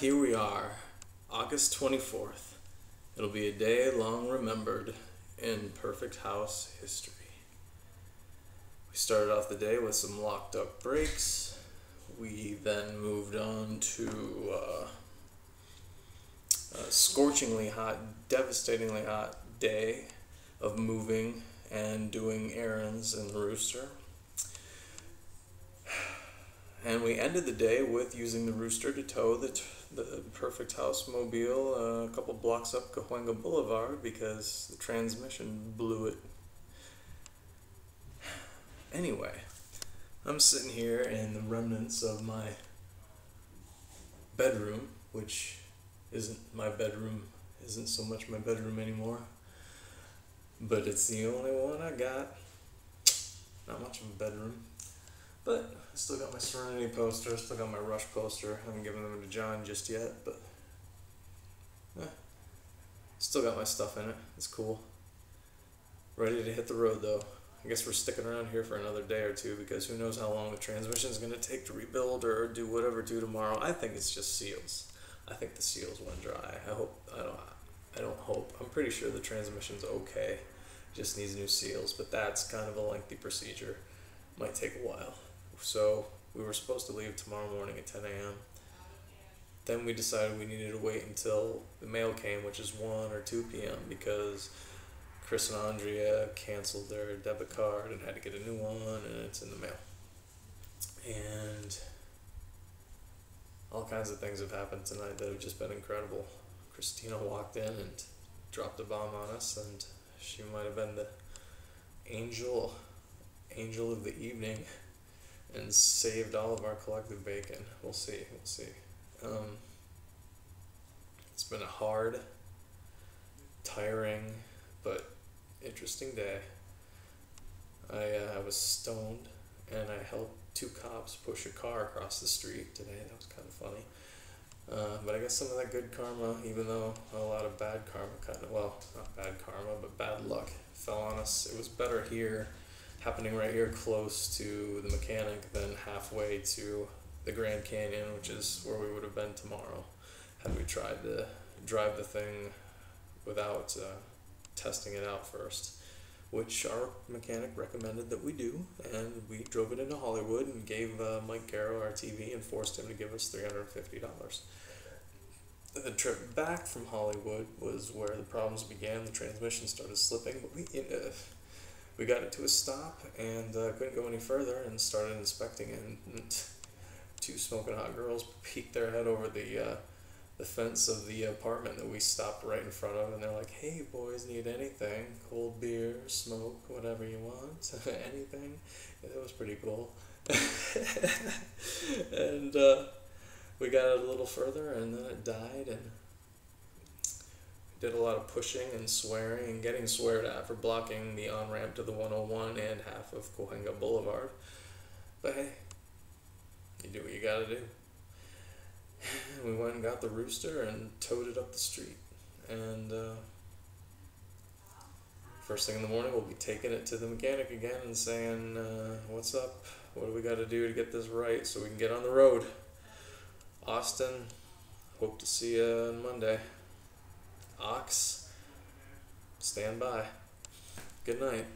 here we are, August 24th. It'll be a day long remembered in Perfect House history. We started off the day with some locked up brakes. We then moved on to uh, a scorchingly hot, devastatingly hot day of moving and doing errands in the rooster. And we ended the day with using the rooster to tow the, the perfect house mobile uh, a couple blocks up Cahuenga Boulevard because the transmission blew it. Anyway, I'm sitting here in the remnants of my bedroom, which isn't my bedroom, isn't so much my bedroom anymore. But it's the only one I got. Not much of a bedroom. Still got my Serenity poster, still got my Rush poster. I haven't given them to John just yet, but eh, still got my stuff in it. It's cool. Ready to hit the road though. I guess we're sticking around here for another day or two because who knows how long the transmission is going to take to rebuild or do whatever to tomorrow. I think it's just seals. I think the seals went dry. I hope I don't. I don't hope. I'm pretty sure the transmission's okay. Just needs new seals, but that's kind of a lengthy procedure. Might take a while. So we were supposed to leave tomorrow morning at 10 a.m. Then we decided we needed to wait until the mail came, which is 1 or 2 p.m. because Chris and Andrea canceled their debit card and had to get a new one, and it's in the mail. And all kinds of things have happened tonight that have just been incredible. Christina walked in and dropped a bomb on us, and she might have been the angel, angel of the evening, and saved all of our collective bacon. We'll see. We'll see. Um, it's been a hard, tiring, but interesting day. I uh, I was stoned, and I helped two cops push a car across the street today. That was kind of funny. Uh, but I guess some of that good karma, even though a lot of bad karma, kind of, well, not bad karma, but bad luck fell on us. It was better here, happening right here close to the mechanic then halfway to the Grand Canyon, which is where we would have been tomorrow had we tried to drive the thing without uh, testing it out first which our mechanic recommended that we do, and we drove it into Hollywood and gave uh, Mike Garrow our TV and forced him to give us three hundred and fifty dollars. The trip back from Hollywood was where the problems began. The transmission started slipping, but we uh, we got it to a stop and uh, couldn't go any further and started inspecting it. And two smoking hot girls peeked their head over the uh, the fence of the apartment that we stopped right in front of, and they're like, "Hey, boys, need anything? Cold beer, smoke, whatever you want, anything." It was pretty cool. and uh, we got it a little further, and then it died, and did a lot of pushing and swearing and getting sweared at for blocking the on ramp to the 101 and half of Cahuenga Boulevard. But hey, you do what you gotta do we went and got the rooster and towed it up the street. And uh, first thing in the morning, we'll be taking it to the mechanic again and saying, uh, What's up? What do we got to do to get this right so we can get on the road? Austin, hope to see you on Monday. Ox, stand by. Good night.